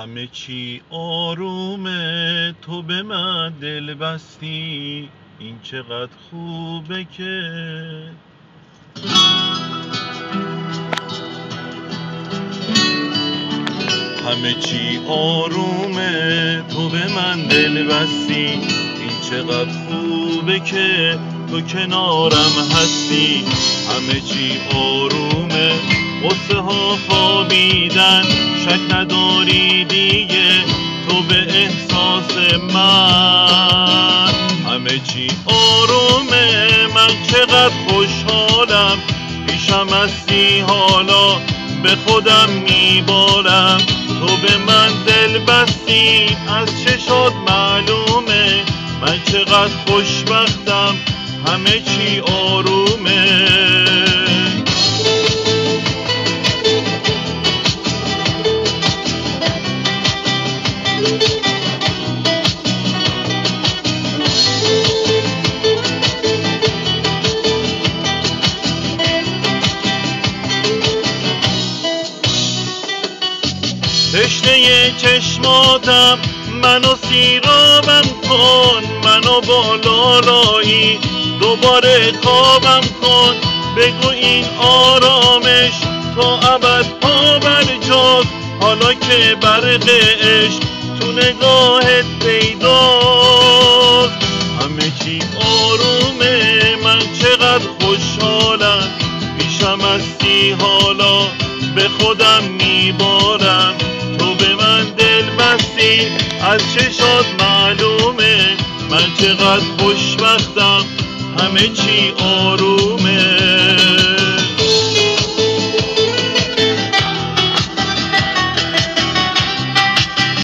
همه چی آرومه تو به من دل بستی این چقدر خوبه که. همه چی آرومه تو به من دل بستی این چقدر خوبه که تو کنارم هستی. همه چی آرومه قصه ها خوابیدن شک نداری دیگه تو به احساس من. همه چی آرومه من چقدر خوشحالم. پیشم هستی حالا به خودم میبارم. تو به من دل بستی از چه شد معلومه. من چقدر خوشبختم همه چی آرومه. تشنه چشماتم منو سیرابم کن منو با لالایی دوباره خوابم کن. بگو این آرامش تا ابد پا بر جاست حالا که برق عشق تو نگاهت پیداست. همه چی آرومه من چقدر خوشحالم. پیشم هستی حالا به خودم میبارم. از چه شد معلومه؟ من چقدر خوشبختم. همه چی آرومه.